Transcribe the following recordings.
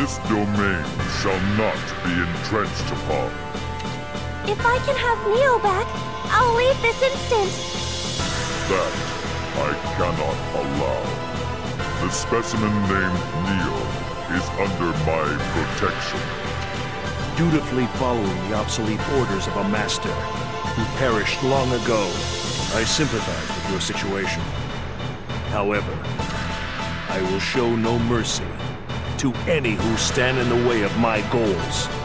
This domain shall not be entrenched upon. If I can have Nio back, I'll leave this instant. That I cannot allow. The specimen named Nio is under my protection. Dutifully following the obsolete orders of a master who perished long ago, I sympathize with your situation. However, I will show no mercy to any who stand in the way of my goals.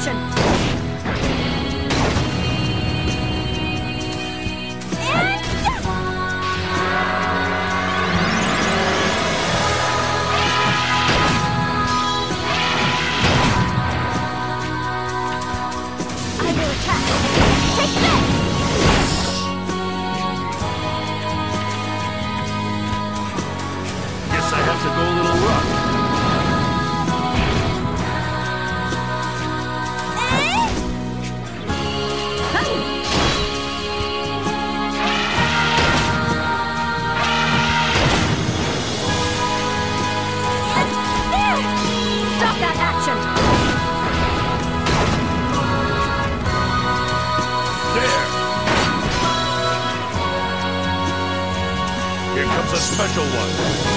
Stop special one.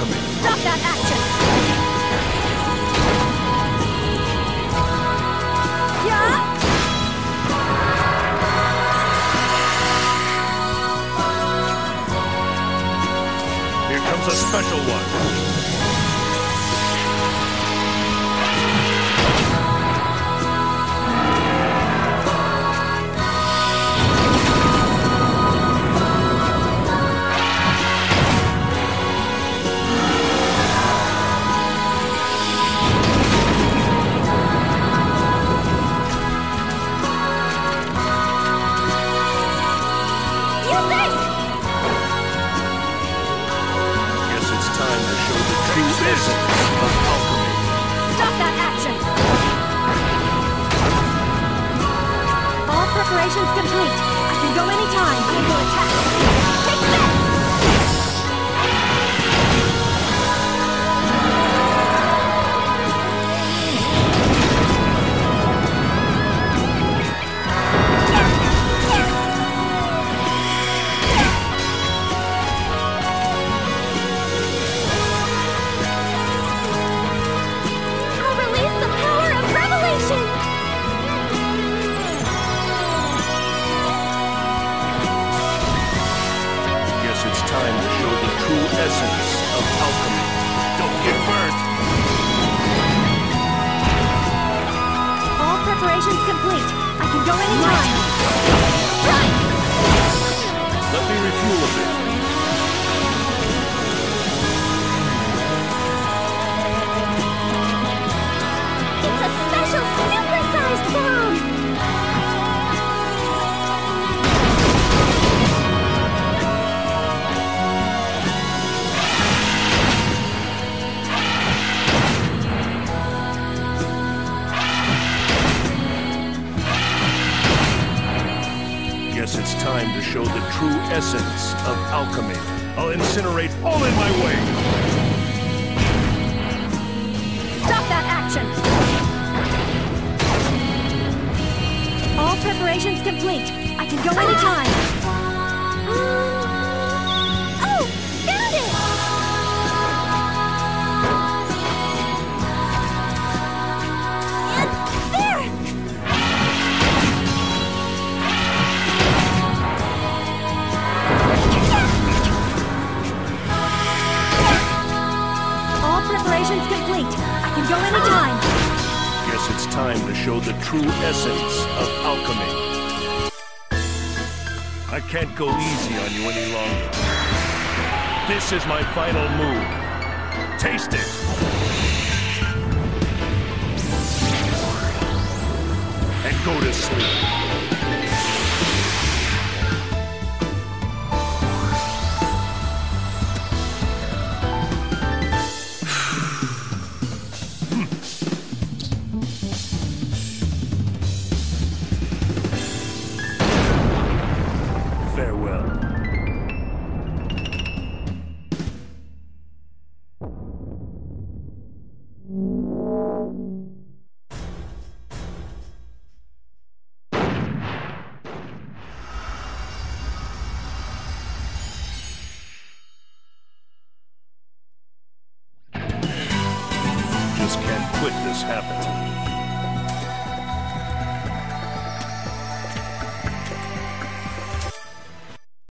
Of. Stop that action! Yeah? Here comes a special one. Attack. True essence of alchemy. I'll incinerate all in my way. Stop that action! All preparations complete. I can go anytime. Complete. I can go anytime. Guess it's time to show the true essence of alchemy. I can't go easy on you any longer. This is my final move. Taste it. And go to sleep. Can't quit this habit.